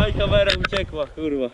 Aj, kamera uciekła, kurwa.